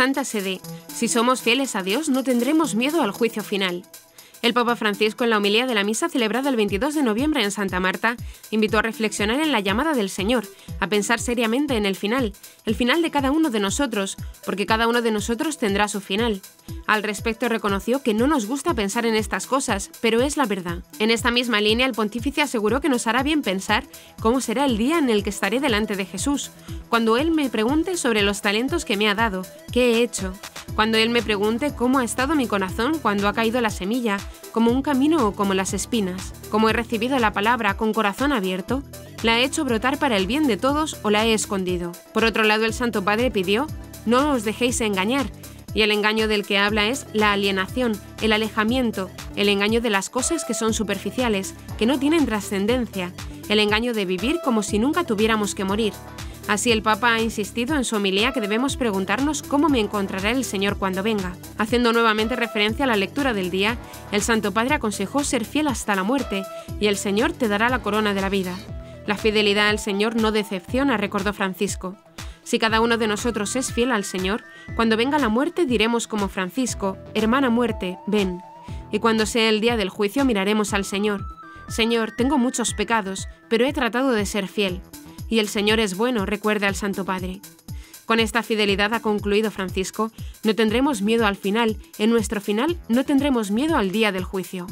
Santa Sede, si somos fieles a Dios no tendremos miedo al juicio final. El Papa Francisco, en la homilía de la misa celebrada el 22 de noviembre en Santa Marta, invitó a reflexionar en la llamada del Señor, a pensar seriamente en el final, el final de cada uno de nosotros, porque cada uno de nosotros tendrá su final. Al respecto reconoció que no nos gusta pensar en estas cosas, pero es la verdad. En esta misma línea, el pontífice aseguró que nos hará bien pensar cómo será el día en el que estaré delante de Jesús, cuando Él me pregunte sobre los talentos que me ha dado, qué he hecho, cuando Él me pregunte cómo ha estado mi corazón cuando ha caído la semilla, como un camino o como las espinas, cómo he recibido la palabra con corazón abierto, la he hecho brotar para el bien de todos o la he escondido. Por otro lado, el Santo Padre pidió, no os dejéis engañar, y el engaño del que habla es la alienación, el alejamiento, el engaño de las cosas que son superficiales, que no tienen trascendencia, el engaño de vivir como si nunca tuviéramos que morir, Así el Papa ha insistido en su homilía que debemos preguntarnos cómo me encontrará el Señor cuando venga. Haciendo nuevamente referencia a la lectura del día, el Santo Padre aconsejó ser fiel hasta la muerte y el Señor te dará la corona de la vida. La fidelidad al Señor no decepciona, recordó Francisco. Si cada uno de nosotros es fiel al Señor, cuando venga la muerte diremos como Francisco, Hermana muerte, ven. Y cuando sea el día del juicio miraremos al Señor. Señor, tengo muchos pecados, pero he tratado de ser fiel y el Señor es bueno, recuerda al Santo Padre. Con esta fidelidad ha concluido Francisco, no tendremos miedo al final, en nuestro final no tendremos miedo al día del juicio.